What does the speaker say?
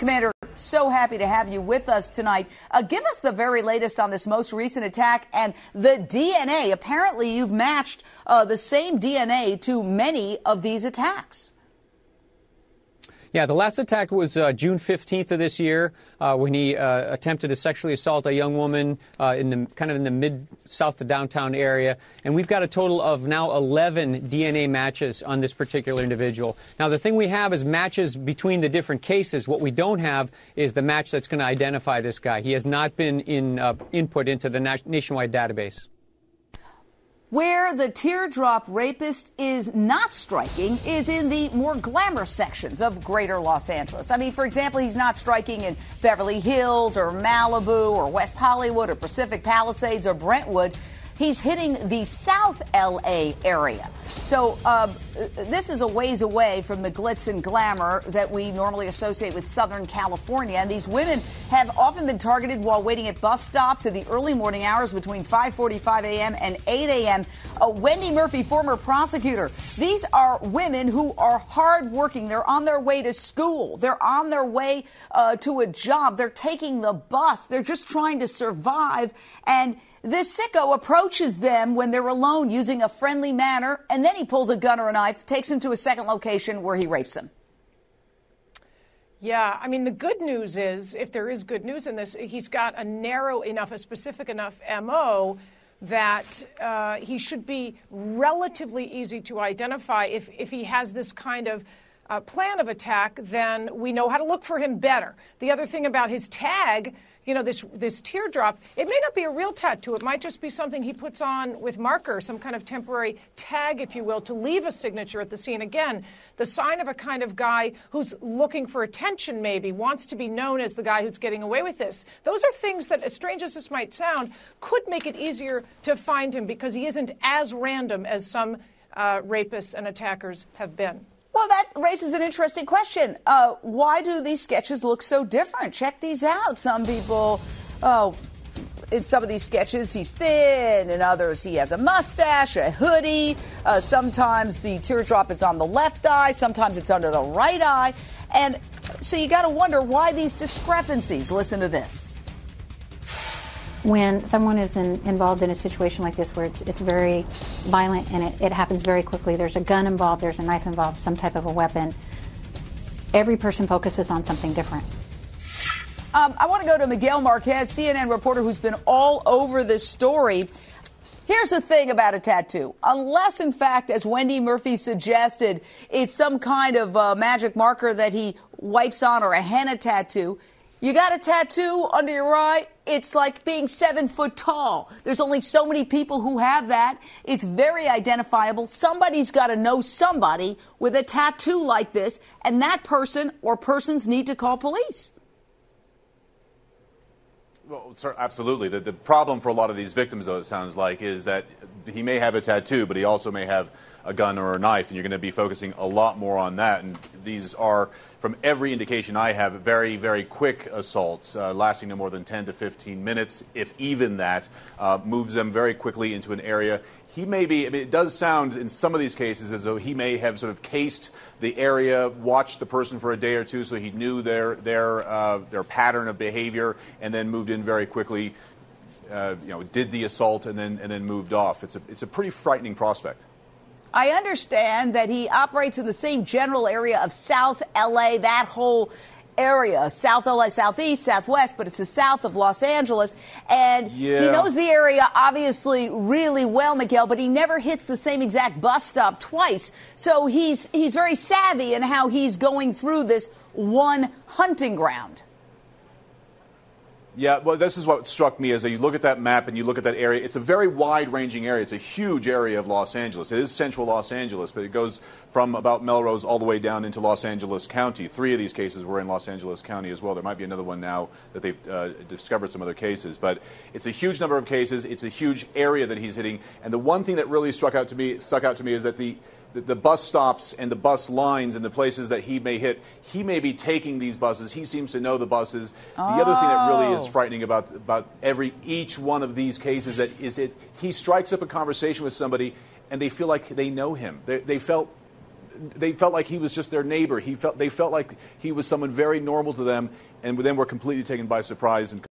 Commander, so happy to have you with us tonight. Uh, give us the very latest on this most recent attack and the DNA. Apparently, you've matched uh, the same DNA to many of these attacks. Yeah, the last attack was uh, June 15th of this year uh, when he uh, attempted to sexually assault a young woman uh, in the kind of in the mid south to downtown area. And we've got a total of now 11 DNA matches on this particular individual. Now, the thing we have is matches between the different cases. What we don't have is the match that's going to identify this guy. He has not been in uh, input into the nationwide database. Where the teardrop rapist is not striking is in the more glamorous sections of greater Los Angeles. I mean, for example, he's not striking in Beverly Hills or Malibu or West Hollywood or Pacific Palisades or Brentwood he's hitting the South LA area. So uh, this is a ways away from the glitz and glamour that we normally associate with Southern California. And these women have often been targeted while waiting at bus stops in the early morning hours between 5:45 a.m. and 8 a.m. Uh, Wendy Murphy, former prosecutor. These are women who are hardworking. They're on their way to school. They're on their way uh, to a job. They're taking the bus. They're just trying to survive and this sicko approaches them when they're alone using a friendly manner, and then he pulls a gun or a knife, takes them to a second location where he rapes them. Yeah, I mean, the good news is, if there is good news in this, he's got a narrow enough, a specific enough MO that uh, he should be relatively easy to identify. If, if he has this kind of uh, plan of attack, then we know how to look for him better. The other thing about his tag you know, this this teardrop, it may not be a real tattoo. It might just be something he puts on with marker, some kind of temporary tag, if you will, to leave a signature at the scene. Again, the sign of a kind of guy who's looking for attention, maybe, wants to be known as the guy who's getting away with this. Those are things that, as strange as this might sound, could make it easier to find him because he isn't as random as some uh, rapists and attackers have been. Raises an interesting question. Uh, why do these sketches look so different? Check these out. Some people, oh, in some of these sketches, he's thin. In others, he has a mustache, a hoodie. Uh, sometimes the teardrop is on the left eye. Sometimes it's under the right eye. And so you got to wonder why these discrepancies. Listen to this when someone is in, involved in a situation like this where it's, it's very violent and it, it happens very quickly, there's a gun involved, there's a knife involved, some type of a weapon, every person focuses on something different. Um, I want to go to Miguel Marquez, CNN reporter who's been all over this story. Here's the thing about a tattoo. Unless, in fact, as Wendy Murphy suggested, it's some kind of uh, magic marker that he wipes on or a henna tattoo, you got a tattoo under your eye? It's like being seven foot tall. There's only so many people who have that. It's very identifiable. Somebody's got to know somebody with a tattoo like this, and that person or persons need to call police. Well, sir, absolutely. The, the problem for a lot of these victims, though, it sounds like, is that he may have a tattoo, but he also may have a gun or a knife, and you're going to be focusing a lot more on that. And these are from every indication I have, very, very quick assaults, uh, lasting no more than 10 to 15 minutes, if even that, uh, moves them very quickly into an area. He may be, I mean, it does sound in some of these cases as though he may have sort of cased the area, watched the person for a day or two so he knew their, their, uh, their pattern of behavior, and then moved in very quickly. Uh, you know, did the assault and then and then moved off. It's a it's a pretty frightening prospect. I understand that he operates in the same general area of South LA, that whole area, South LA, Southeast, Southwest, but it's the south of Los Angeles. And yeah. he knows the area obviously really well, Miguel, but he never hits the same exact bus stop twice. So he's, he's very savvy in how he's going through this one hunting ground. Yeah, well, this is what struck me as you look at that map and you look at that area. It's a very wide-ranging area. It's a huge area of Los Angeles. It is central Los Angeles, but it goes from about Melrose all the way down into Los Angeles County. Three of these cases were in Los Angeles County as well. There might be another one now that they've uh, discovered some other cases, but it's a huge number of cases. It's a huge area that he's hitting. And the one thing that really struck out to me, stuck out to me, is that the the, the, bus stops and the bus lines and the places that he may hit, he may be taking these buses. He seems to know the buses. The oh. other thing that really is oh. frightening about about every each one of these cases that is it he strikes up a conversation with somebody and they feel like they know him. They, they felt they felt like he was just their neighbor. He felt they felt like he was someone very normal to them, and then were completely taken by surprise and.